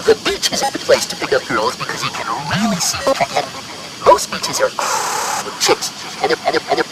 The beach is a good place to pick up girls because you can really see. And most beaches are with chicks. And, and, and, and, and, and,